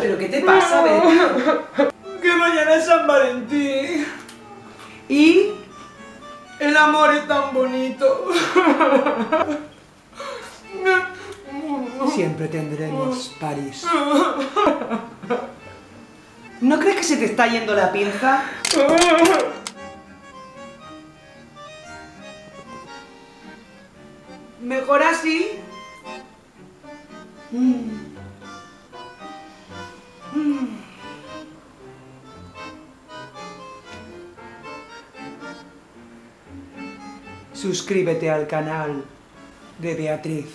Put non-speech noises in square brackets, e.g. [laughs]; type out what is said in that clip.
te pasa, Betty? [laughs] Que mañana es San Valentín. ¿Y? El amor es tan bonito. [laughs] Siempre tendremos [laughs] París. ¿No crees que se te está yendo la pinza? Mejor así. Mm. suscríbete al canal de Beatriz.